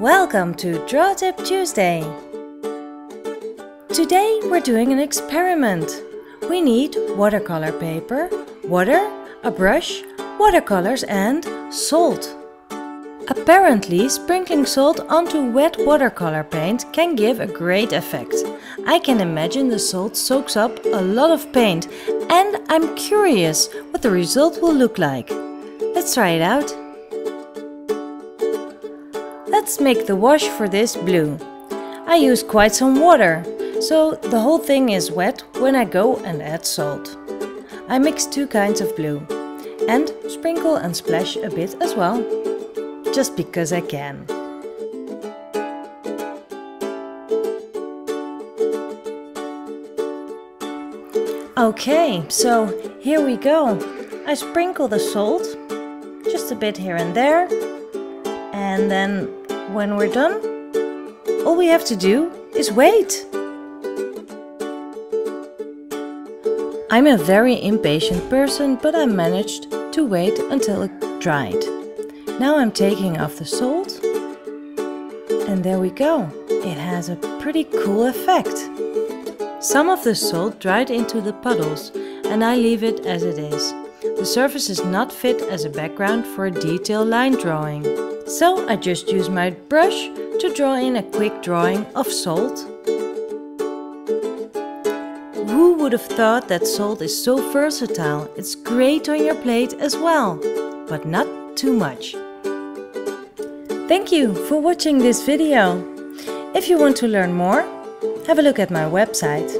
Welcome to Draw Tip Tuesday. Today we're doing an experiment. We need watercolor paper, water, a brush, watercolors and salt. Apparently, sprinkling salt onto wet watercolor paint can give a great effect. I can imagine the salt soaks up a lot of paint and I'm curious what the result will look like. Let's try it out. Let's make the wash for this blue. I use quite some water, so the whole thing is wet when I go and add salt. I mix two kinds of blue and sprinkle and splash a bit as well, just because I can. Okay, so here we go. I sprinkle the salt, just a bit here and there, and then when we're done, all we have to do is wait. I'm a very impatient person, but I managed to wait until it dried. Now I'm taking off the salt, and there we go. It has a pretty cool effect. Some of the salt dried into the puddles, and I leave it as it is. The surface is not fit as a background for a detailed line drawing. So I just use my brush to draw in a quick drawing of salt. Who would have thought that salt is so versatile? It's great on your plate as well, but not too much. Thank you for watching this video. If you want to learn more, have a look at my website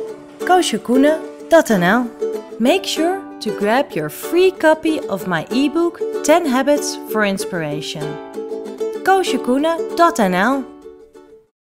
koosjekoene.nl. Make sure to grab your free copy of my ebook 10 Habits for Inspiration koosjekoenen.nl